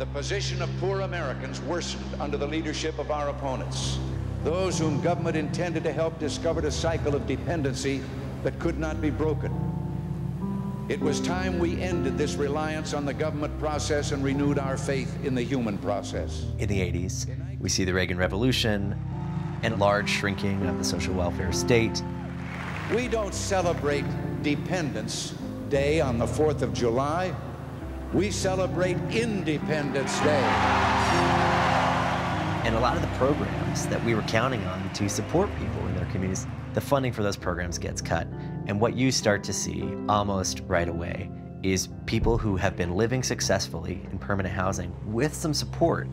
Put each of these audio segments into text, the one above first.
the position of poor Americans worsened under the leadership of our opponents. Those whom government intended to help discovered a cycle of dependency that could not be broken. It was time we ended this reliance on the government process and renewed our faith in the human process. In the 80s, we see the Reagan Revolution and large shrinking of the social welfare state. We don't celebrate Dependence Day on the 4th of July. We celebrate Independence Day. And a lot of the programs that we were counting on to support people in their communities, the funding for those programs gets cut. And what you start to see almost right away is people who have been living successfully in permanent housing with some support.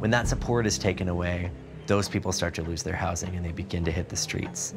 When that support is taken away, those people start to lose their housing and they begin to hit the streets.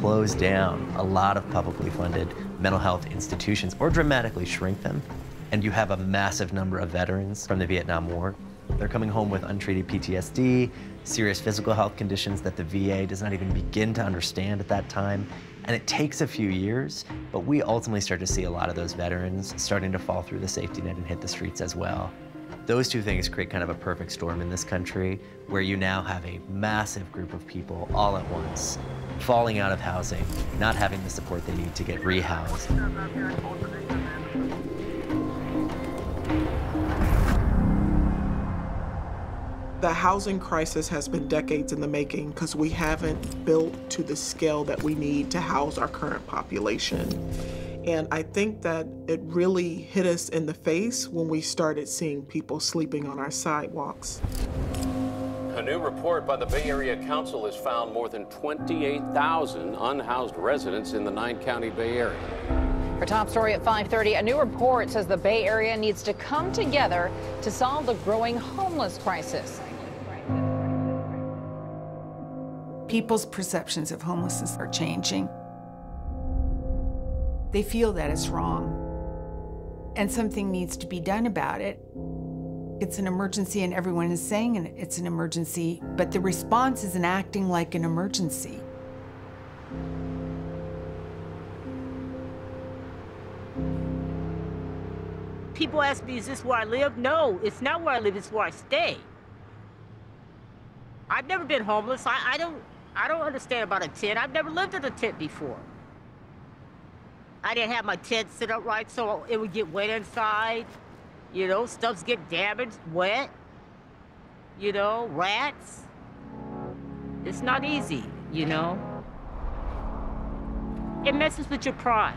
Close down a lot of publicly funded mental health institutions or dramatically shrink them. And you have a massive number of veterans from the Vietnam War. They're coming home with untreated PTSD, serious physical health conditions that the VA does not even begin to understand at that time. And it takes a few years, but we ultimately start to see a lot of those veterans starting to fall through the safety net and hit the streets as well. Those two things create kind of a perfect storm in this country where you now have a massive group of people all at once falling out of housing, not having the support they need to get rehoused. The housing crisis has been decades in the making because we haven't built to the scale that we need to house our current population. And I think that it really hit us in the face when we started seeing people sleeping on our sidewalks. A new report by the Bay Area Council has found more than 28,000 unhoused residents in the nine-county Bay Area. For top story at 5:30, a new report says the Bay Area needs to come together to solve the growing homeless crisis. People's perceptions of homelessness are changing. They feel that it's wrong, and something needs to be done about it. It's an emergency, and everyone is saying it's an emergency, but the response isn't acting like an emergency. People ask me, is this where I live? No, it's not where I live, it's where I stay. I've never been homeless. I, I don't I don't understand about a tent. I've never lived in a tent before. I didn't have my tent set up right so it would get wet inside. You know, stuffs get damaged, wet. You know, rats. It's not easy, you know. It messes with your pride.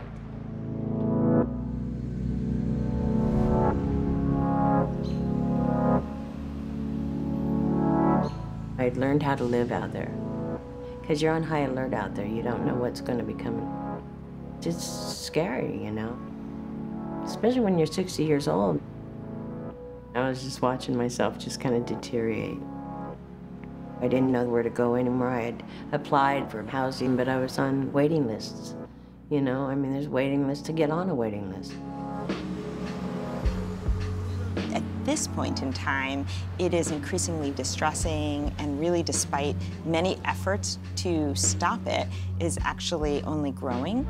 I'd learned how to live out there. Because you're on high alert out there. You don't know what's going to be coming. It's scary, you know? Especially when you're 60 years old. I was just watching myself just kind of deteriorate. I didn't know where to go anymore. I had applied for housing, but I was on waiting lists. You know, I mean, there's waiting lists to get on a waiting list. At this point in time, it is increasingly distressing, and really, despite many efforts to stop it, is actually only growing.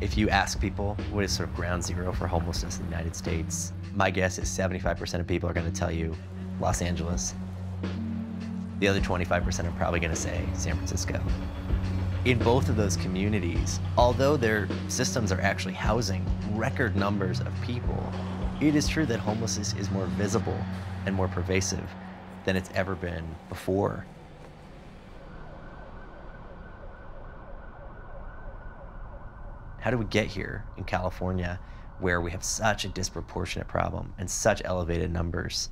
If you ask people what is sort of ground zero for homelessness in the United States, my guess is 75% of people are going to tell you Los Angeles. The other 25% are probably going to say San Francisco. In both of those communities, although their systems are actually housing record numbers of people, it is true that homelessness is more visible and more pervasive than it's ever been before. How do we get here in California where we have such a disproportionate problem and such elevated numbers?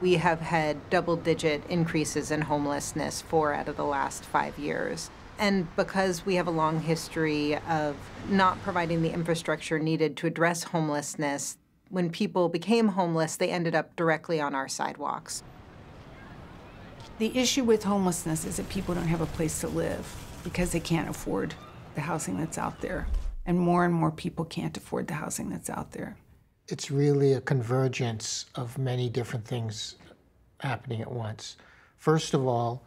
We have had double digit increases in homelessness four out of the last five years. And because we have a long history of not providing the infrastructure needed to address homelessness, when people became homeless, they ended up directly on our sidewalks. The issue with homelessness is that people don't have a place to live because they can't afford the housing that's out there. And more and more people can't afford the housing that's out there. It's really a convergence of many different things happening at once. First of all,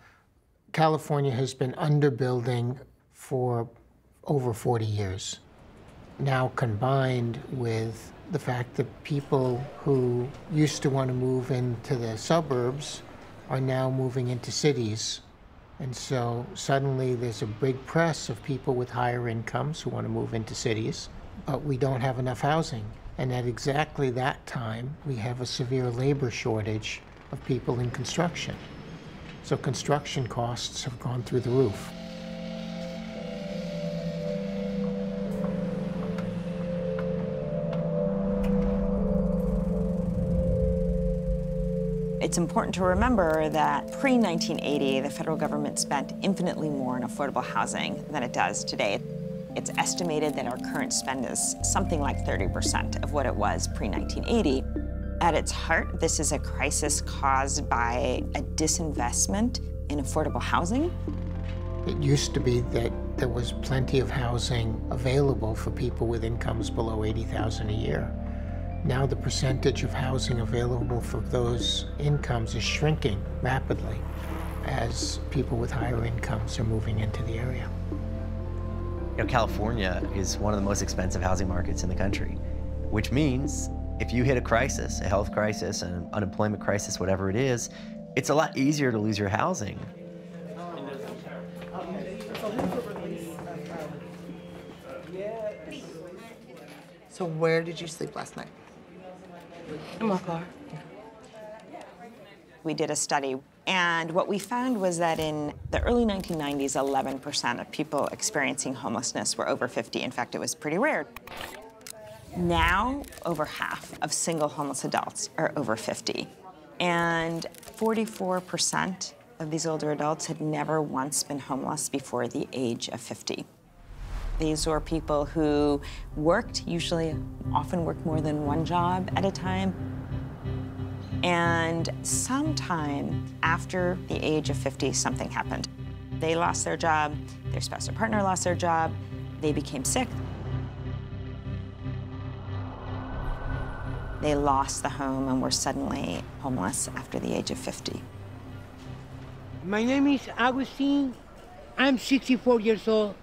California has been underbuilding for over 40 years. Now combined with the fact that people who used to want to move into the suburbs are now moving into cities. And so suddenly there's a big press of people with higher incomes who want to move into cities, but we don't have enough housing. And at exactly that time, we have a severe labor shortage of people in construction. So construction costs have gone through the roof. It's important to remember that pre-1980, the federal government spent infinitely more on affordable housing than it does today. It's estimated that our current spend is something like 30% of what it was pre-1980. At its heart, this is a crisis caused by a disinvestment in affordable housing. It used to be that there was plenty of housing available for people with incomes below 80,000 a year. Now the percentage of housing available for those incomes is shrinking rapidly as people with higher incomes are moving into the area. You know, California is one of the most expensive housing markets in the country, which means if you hit a crisis, a health crisis, an unemployment crisis, whatever it is, it's a lot easier to lose your housing. So where did you sleep last night? In my car. We did a study, and what we found was that in the early 1990s, 11% of people experiencing homelessness were over 50. In fact, it was pretty rare. Now, over half of single homeless adults are over 50. And 44% of these older adults had never once been homeless before the age of 50. These were people who worked, usually often worked more than one job at a time. And sometime after the age of 50, something happened. They lost their job, their spouse or partner lost their job, they became sick. They lost the home and were suddenly homeless after the age of 50. My name is Agustin. I'm 64 years old.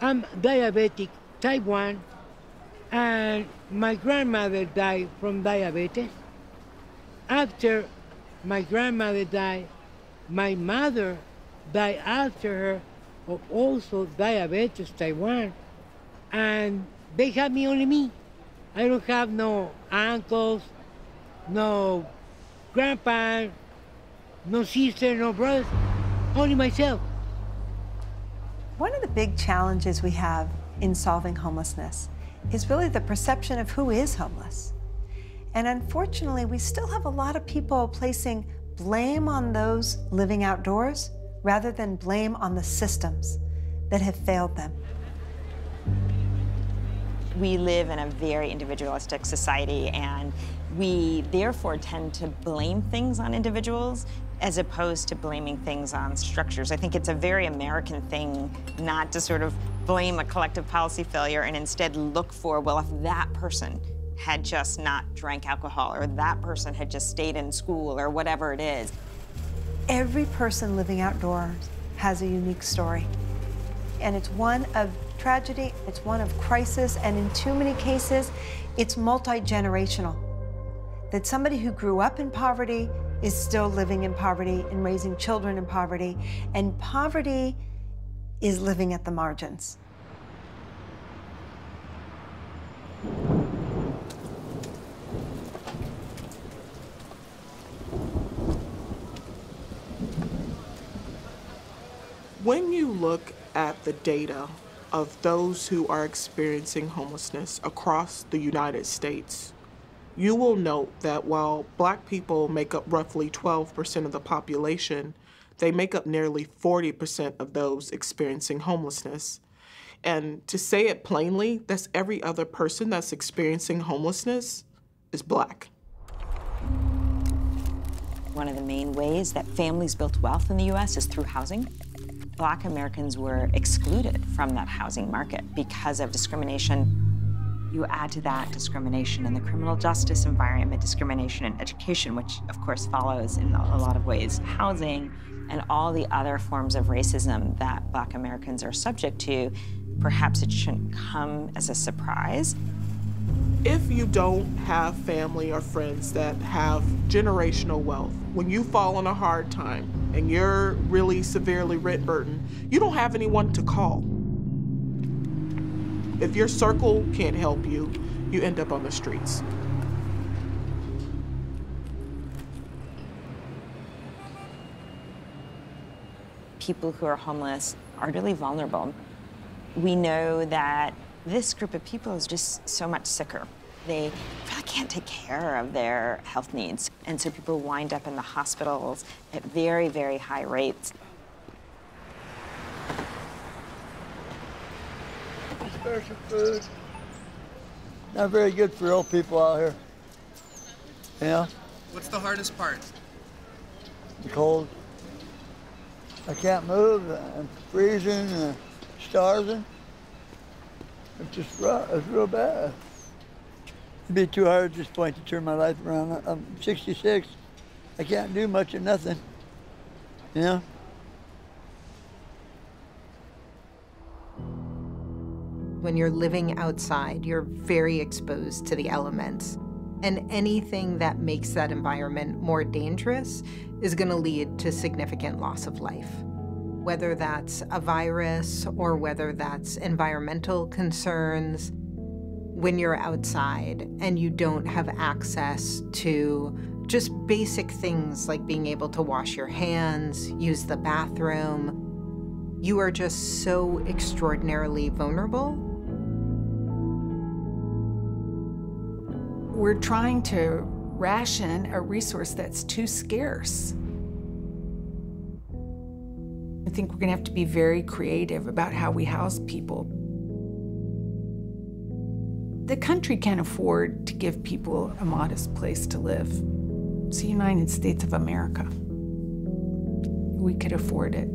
I'm diabetic type 1, and my grandmother died from diabetes. After my grandmother died, my mother died after her of also diabetes type 1, and they have me only me. I don't have no uncles, no grandpa, no sister, no brothers, only myself. One of the big challenges we have in solving homelessness is really the perception of who is homeless. And unfortunately, we still have a lot of people placing blame on those living outdoors rather than blame on the systems that have failed them. We live in a very individualistic society, and we therefore tend to blame things on individuals as opposed to blaming things on structures. I think it's a very American thing not to sort of blame a collective policy failure and instead look for, well, if that person had just not drank alcohol or that person had just stayed in school or whatever it is. Every person living outdoors has a unique story. And it's one of tragedy, it's one of crisis, and in too many cases, it's multi-generational. That somebody who grew up in poverty is still living in poverty and raising children in poverty, and poverty is living at the margins. When you look at the data of those who are experiencing homelessness across the United States, you will note that while black people make up roughly 12% of the population, they make up nearly 40% of those experiencing homelessness. And to say it plainly, that's every other person that's experiencing homelessness is black. One of the main ways that families built wealth in the US is through housing. Black Americans were excluded from that housing market because of discrimination. You add to that discrimination in the criminal justice environment, discrimination in education, which of course follows in a lot of ways housing, and all the other forms of racism that Black Americans are subject to, perhaps it shouldn't come as a surprise. If you don't have family or friends that have generational wealth, when you fall on a hard time and you're really severely rent burdened, you don't have anyone to call. If your circle can't help you, you end up on the streets. People who are homeless are really vulnerable. We know that this group of people is just so much sicker. They really can't take care of their health needs. And so people wind up in the hospitals at very, very high rates. Special food. Not very good for old people out here. Yeah, What's the hardest part? the cold. I can't move. I'm freezing, uh, starving. It's just rough. It's real bad. It'd be too hard at this point to turn my life around. I'm 66. I can't do much of nothing. You know? When you're living outside, you're very exposed to the elements. And anything that makes that environment more dangerous is going to lead to significant loss of life. Whether that's a virus or whether that's environmental concerns, when you're outside and you don't have access to just basic things like being able to wash your hands, use the bathroom, you are just so extraordinarily vulnerable. We're trying to ration a resource that's too scarce. I think we're going to have to be very creative about how we house people. The country can't afford to give people a modest place to live. It's the United States of America. We could afford it.